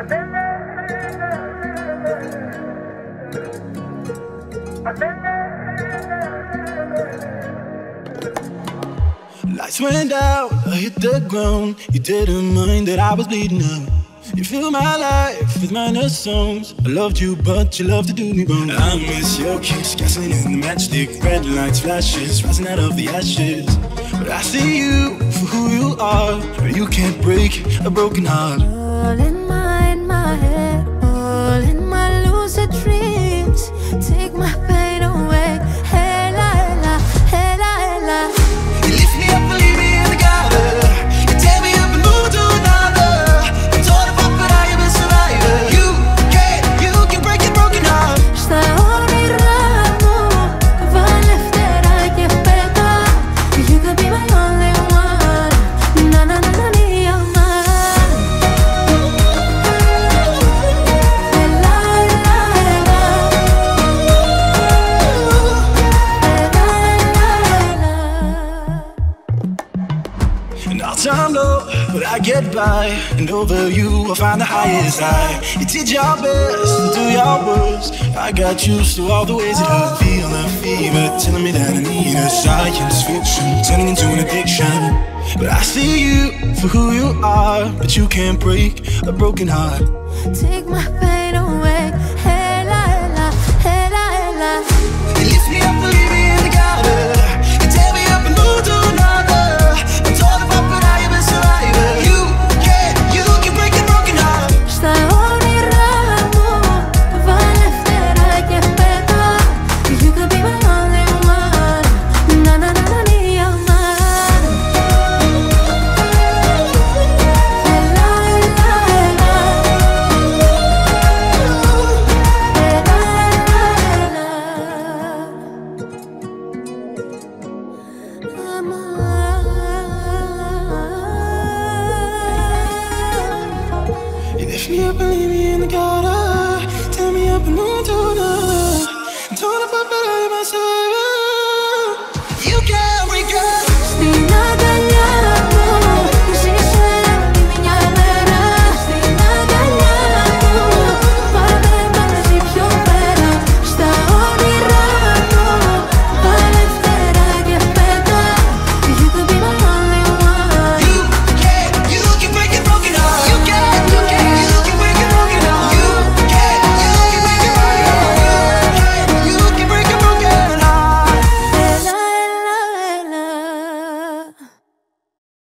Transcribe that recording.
Lights went out, I hit the ground. You didn't mind that I was bleeding out. You fill my life with minor songs. I loved you, but you love to do me wrong. I miss your kiss, gasoline in the matchstick, red lights, flashes, rising out of the ashes. But I see you for who you are, but you can't break a broken heart. My, head, all in my lucid dreams. Take my And time low, but I get by. And over you, I find the highest high. You did your best to do your worst. I got used to all the ways it hurt. Feel the fever, telling me that I need a science fiction, turning into an addiction. But I see you for who you are, but you can't break a broken heart. Take my pain Baby.